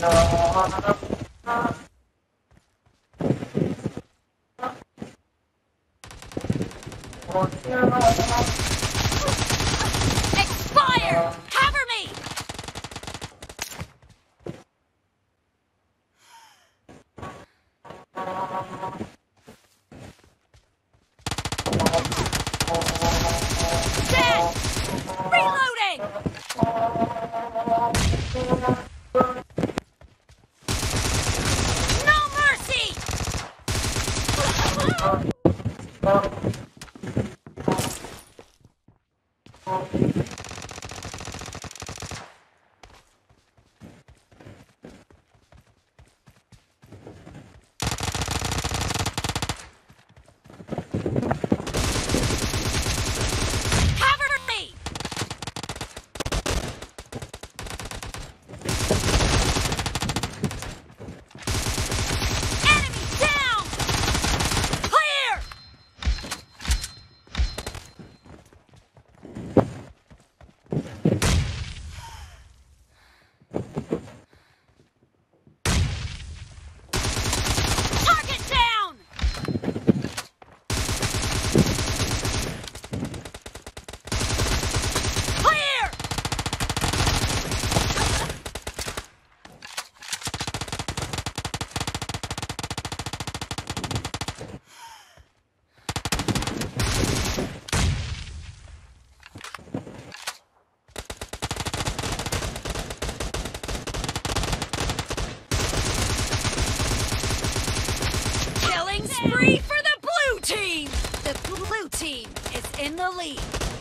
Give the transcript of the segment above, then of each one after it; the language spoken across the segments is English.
こちらの Spree for the blue team! The blue team is in the lead.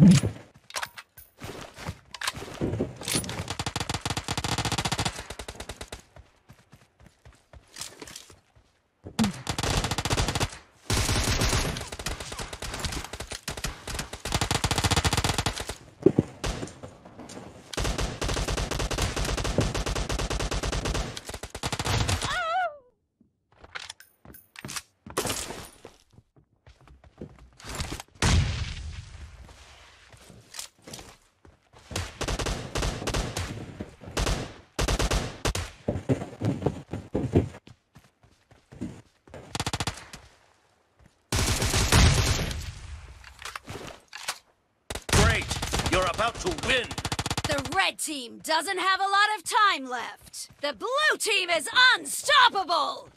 Me! About to win. The red team doesn't have a lot of time left. The blue team is unstoppable!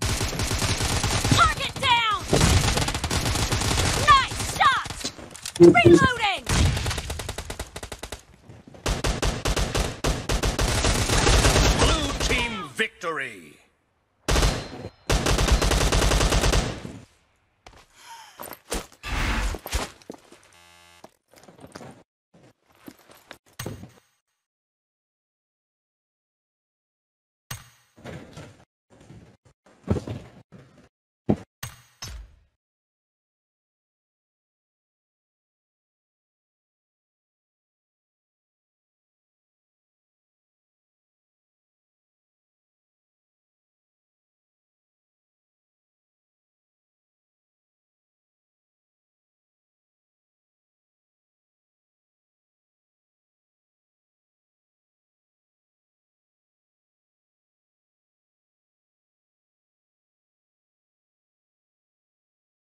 Target down! Nice shot! Reloading!